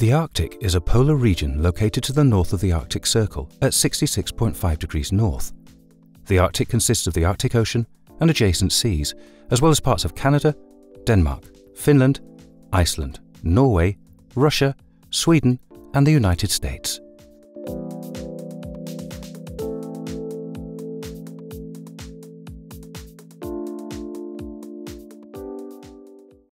The Arctic is a polar region located to the north of the Arctic Circle at 66.5 degrees north. The Arctic consists of the Arctic Ocean and adjacent seas, as well as parts of Canada, Denmark, Finland, Iceland, Norway, Russia, Sweden, and the United States.